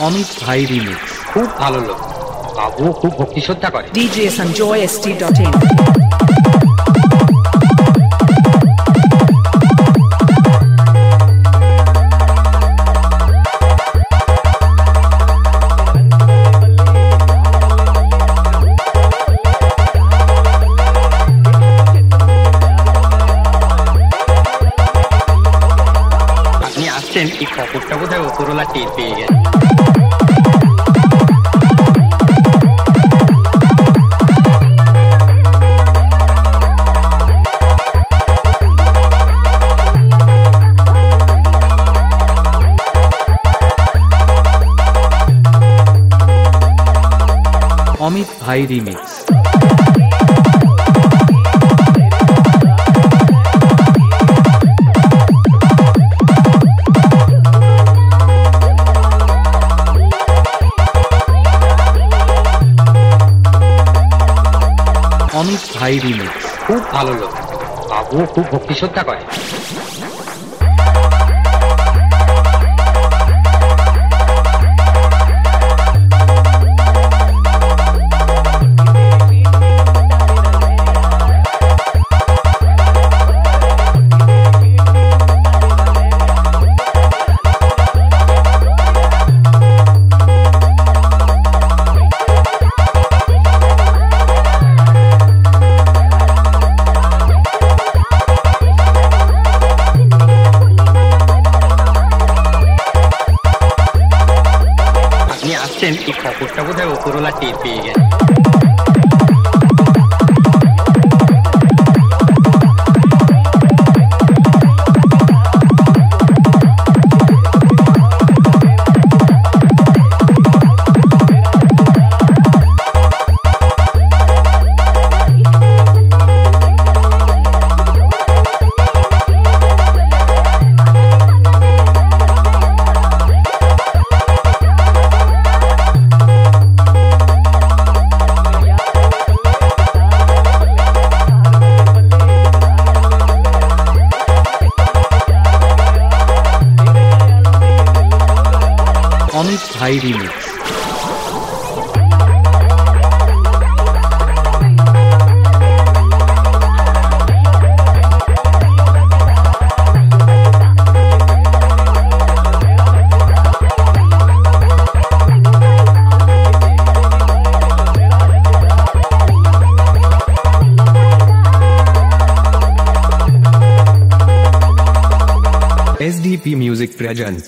অমিত ভাই রিমিক্স খুব ভালো লোক। বাবু খুব ভক্তি শ্রদ্ধা করে DJ Sanjay S T dot আপনি আসছেন এই খবরটা বোধহয় ওপরওয়ালা টের পেয়ে গেছে অমিত ভাই রিমিক্স অমিত ভাই রিমিক্স খুব ভালো লোক। বাবুও খুব ভক্তি শ্রদ্ধা করে। আসছেন এই খবরটা বোধহয় ওপরওয়ালা টের পেয়ে গেছে अमित भाई रिमिक्स म्यूज़िक प्रेजेंट